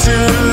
to